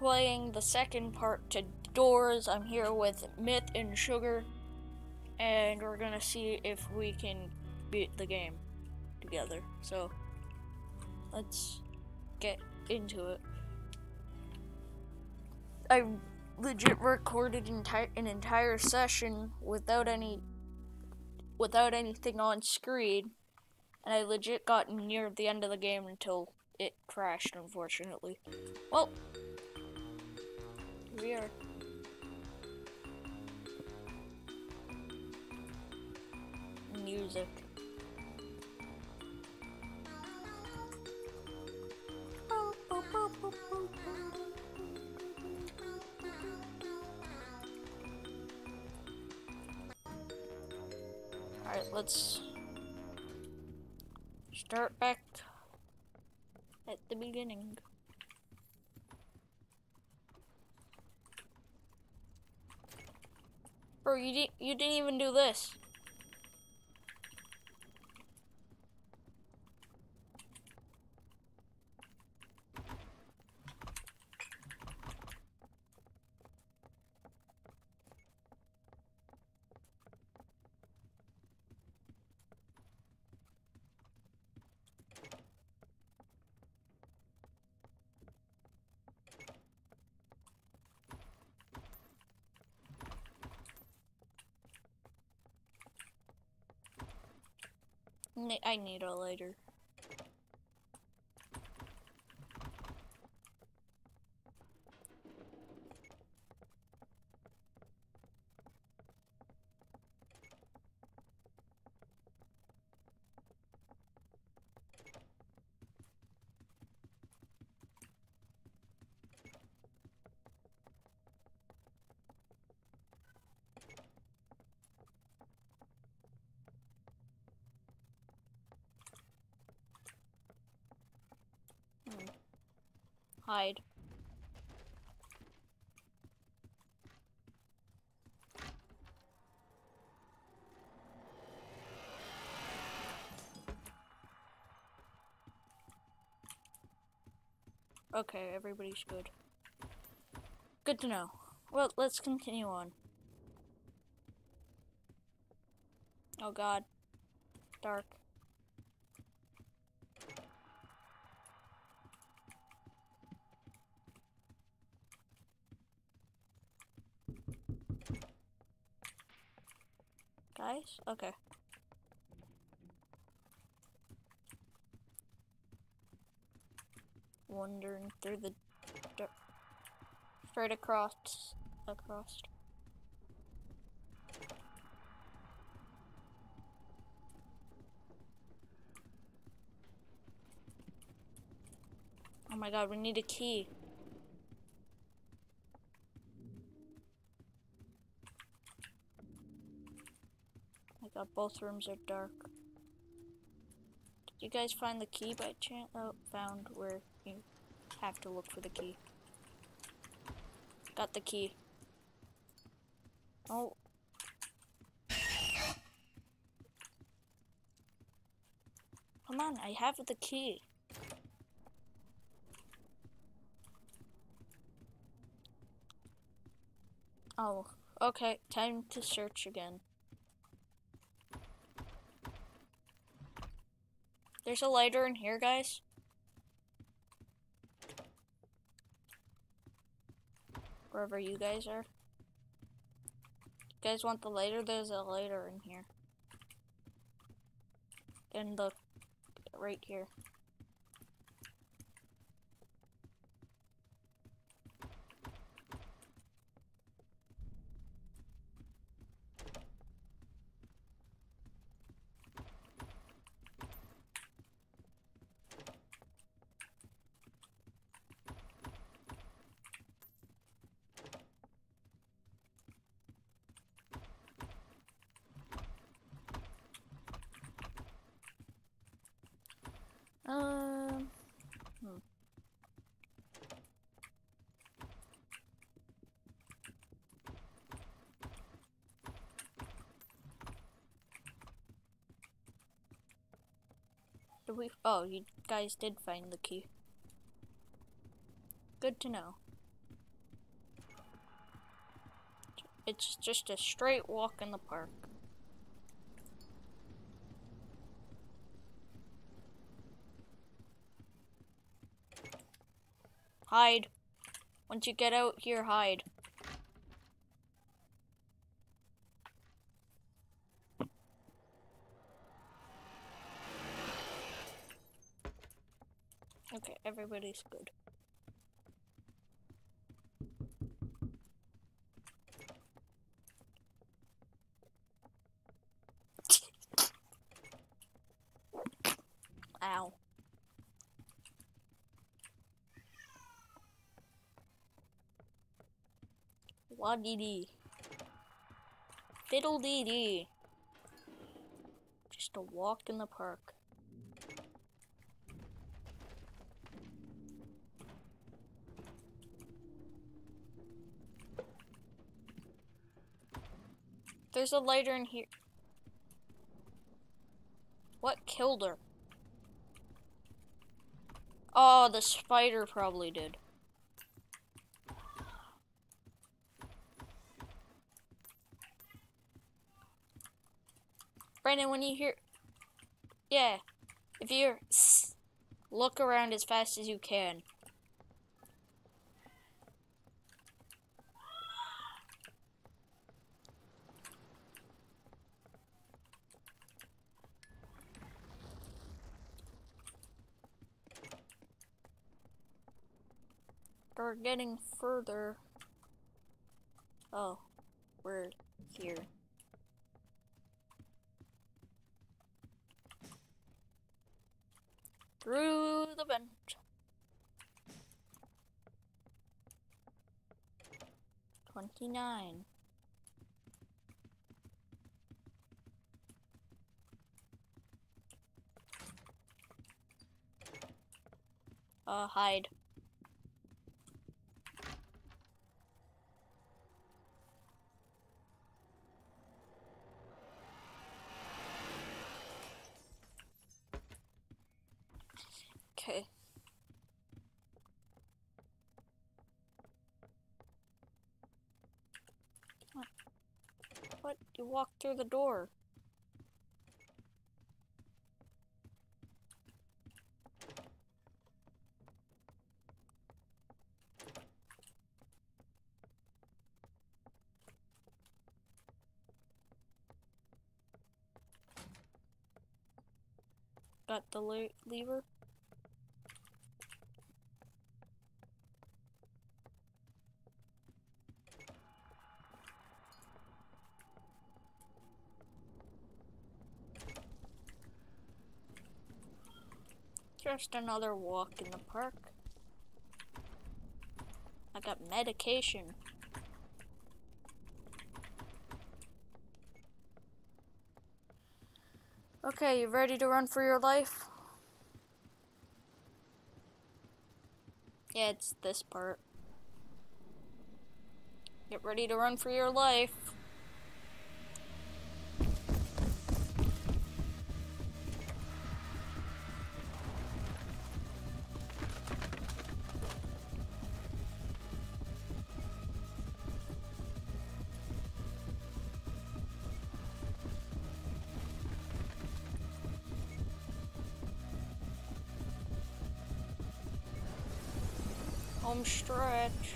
playing the second part to Doors. I'm here with Myth and Sugar, and we're gonna see if we can beat the game together. So, let's get into it. I legit recorded enti- an entire session without any without anything on screen, and I legit got near the end of the game until it crashed, unfortunately. Well, here we are. Music. Alright, let's start back at the beginning. You didn't even do this. I need a lighter. Hide. Okay, everybody's good. Good to know. Well, let's continue on. Oh god. Dark. Okay. Wandering through the dark. Straight across. Across. Oh my god, we need a key. God, both rooms are dark. Did you guys find the key by chance? Oh, found where you have to look for the key. Got the key. Oh. Come on, I have the key. Oh, okay, time to search again. There's a lighter in here, guys. Wherever you guys are. You guys want the lighter? There's a lighter in here. In the right here. Did we? Oh, you guys did find the key. Good to know. It's just a straight walk in the park. Hide. Once you get out here, hide. Okay, everybody's good. Ow. Wadidi. Fiddle dee dee. Just a walk in the park. There's a lighter in here. What killed her? Oh, the spider probably did. Brandon, when you hear... Yeah. If you look around as fast as you can. We're getting further. Oh, we're here. Through the vent. Twenty-nine. Uh, hide. Okay. What? What? You walked through the door. Got the le lever? Another walk in the park. I got medication. Okay, you ready to run for your life? Yeah, it's this part. Get ready to run for your life. Stretch.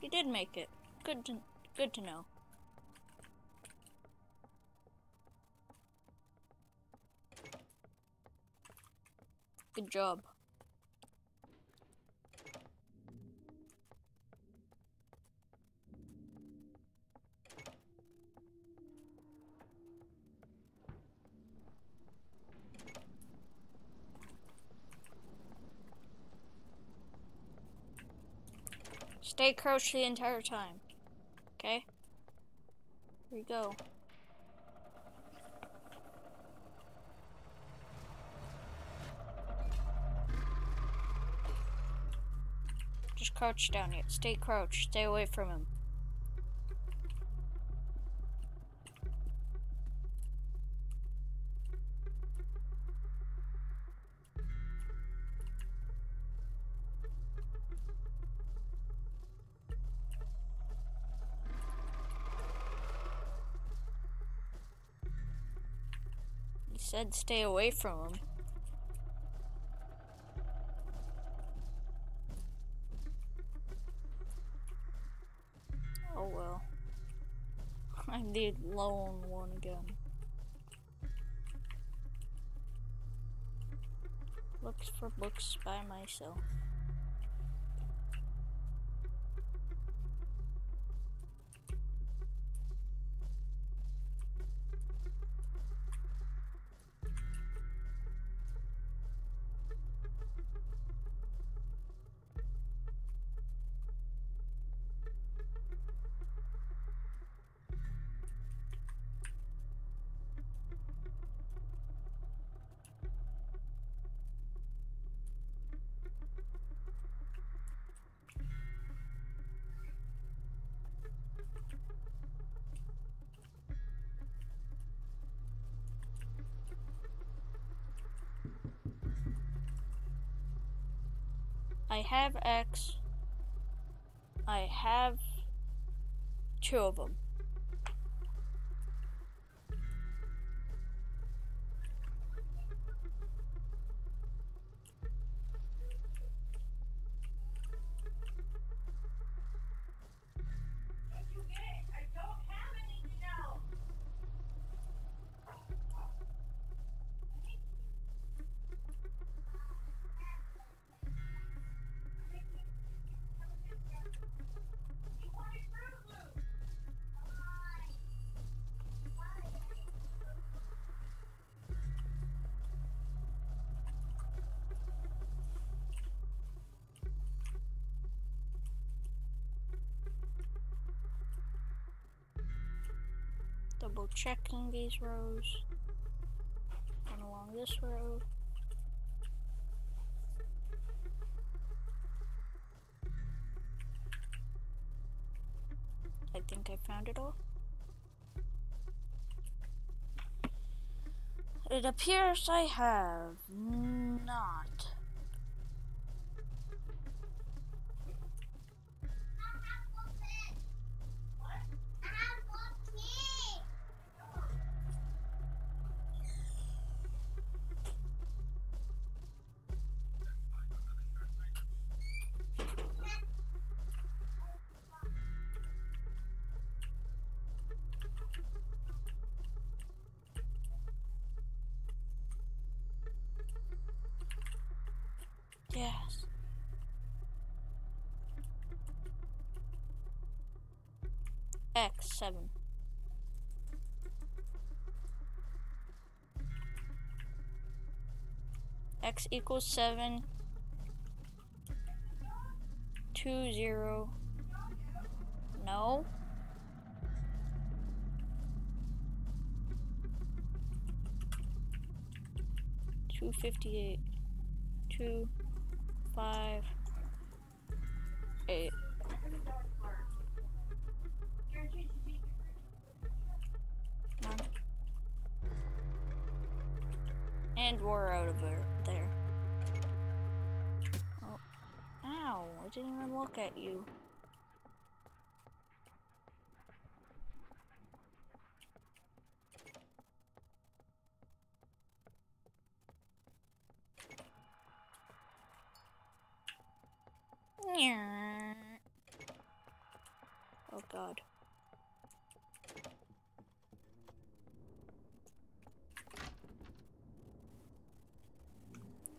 You did make it. Good to good to know. Good job. Stay crouched the entire time. Okay? Here we go. Just crouch down here. Stay crouched. Stay away from him. Said stay away from him. Oh well. I'm the lone one again. Looks for books by myself. I have X. I have two of them. Double checking these rows and along this row. I think I found it all. It appears I have not. Yes. X seven. X equals seven. Two zero. No. Two fifty eight. Two five, eight. And we're out of there. there. Oh. Ow, I didn't even look at you. Oh god.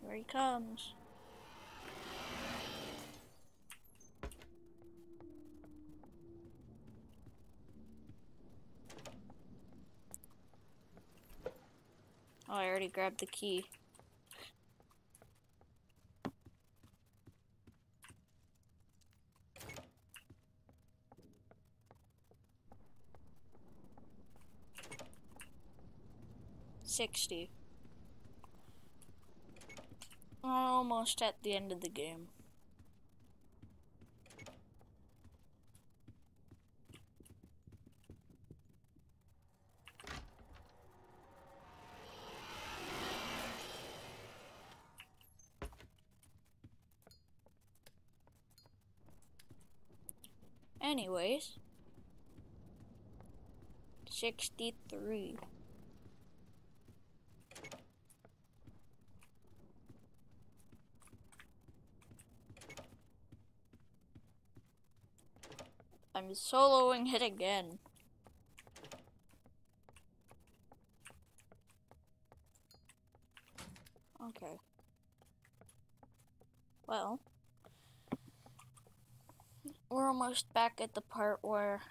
Here he comes. Oh, I already grabbed the key. Sixty. Almost at the end of the game. Anyways, 63. I'm soloing it again. Okay. Well, we're almost back at the part where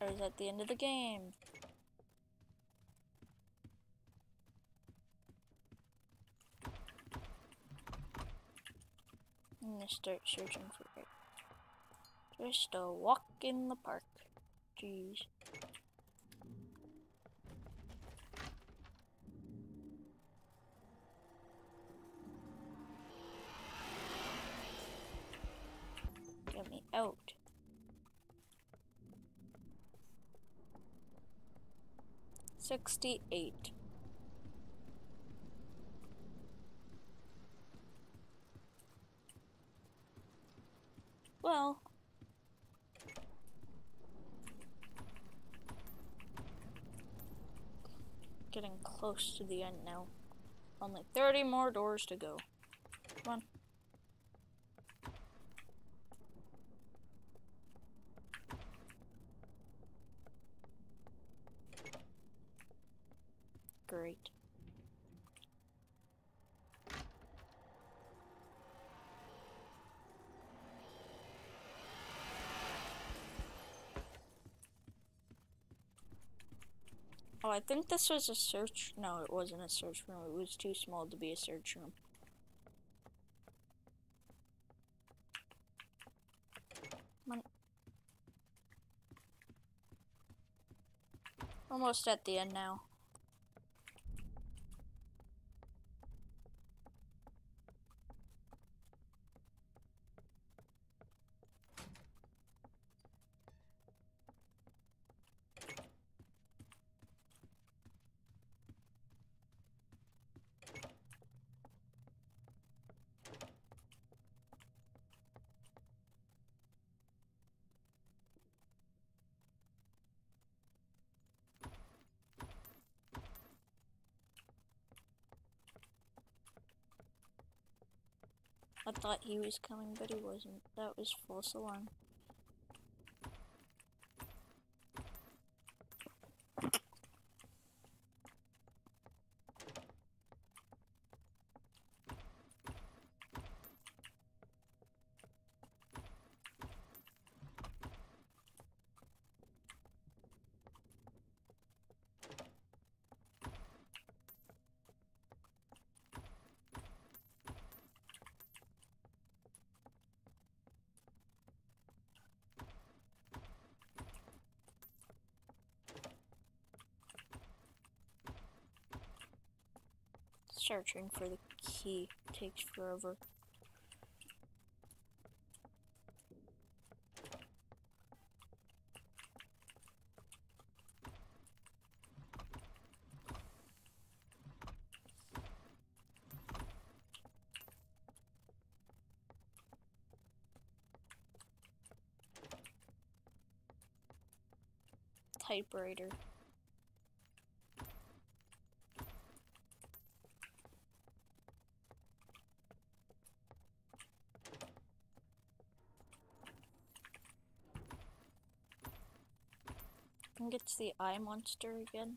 I was at the end of the game. I'm gonna start searching for it. Just a walk in the park. Jeez. Get me out. Sixty-eight. Well, getting close to the end now. Only 30 more doors to go. Come on. Great. Oh, I think this was a search. No, it wasn't a search room. It was too small to be a search room. Almost at the end now. Thought he was coming, but he wasn't. That was false alarm. Searching for the key takes forever. Typewriter. I think it's the eye monster again.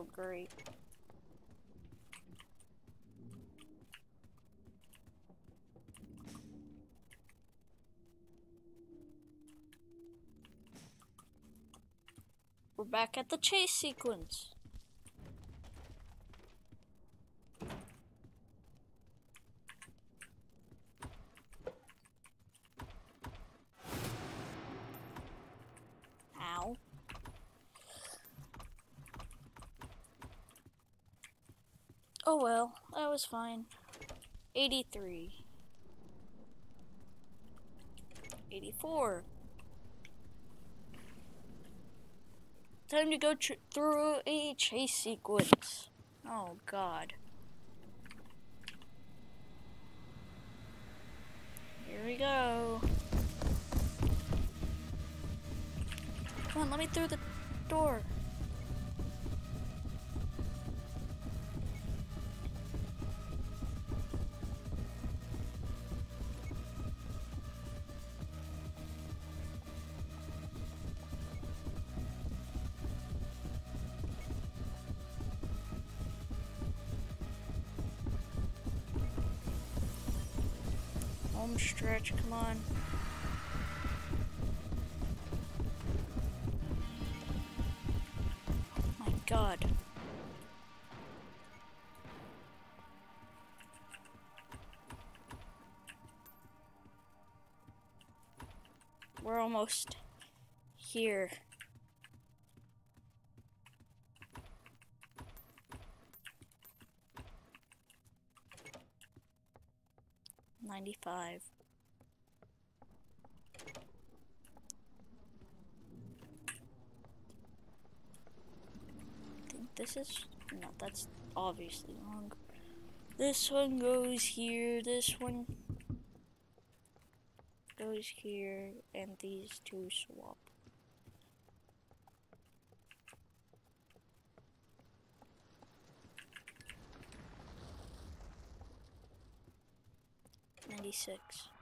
Oh, great. We're back at the chase sequence. Ow. Oh well, that was fine. 83. 84. Time to go through a chase sequence. Oh god. Here we go. Come on, let me through the door. Stretch, come on. Oh my god. We're almost here. 95. This is, no, that's obviously wrong. This one goes here, this one goes here, and these two swap. 96.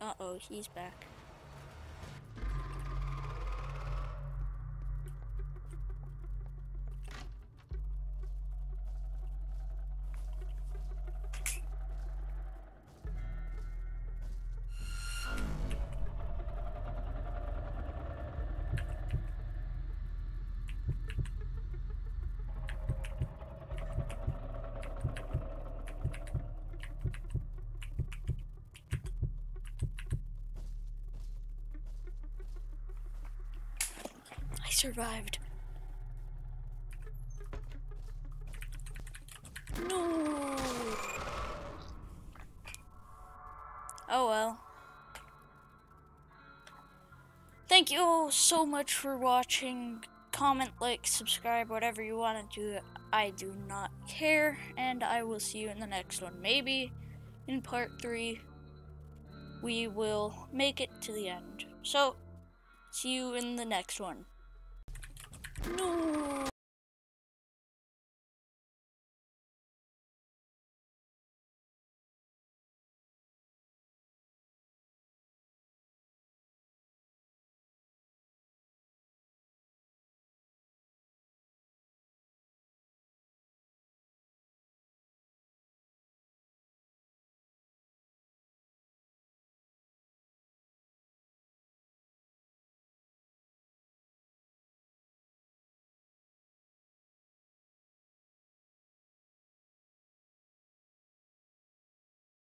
Uh-oh, he's back. Survived. No. Oh well. Thank you all so much for watching. Comment, like, subscribe, whatever you want to do. I do not care. And I will see you in the next one. Maybe in part 3 we will make it to the end. So, see you in the next one. No.